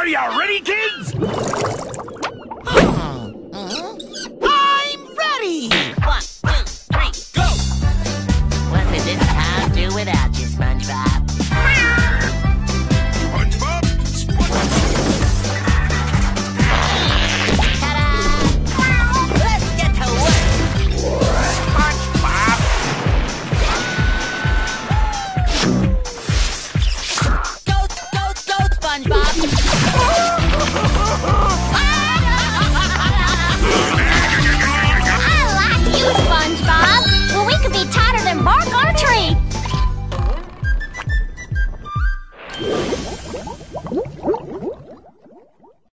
Are you ready, kids? I'm ready! One, Ну,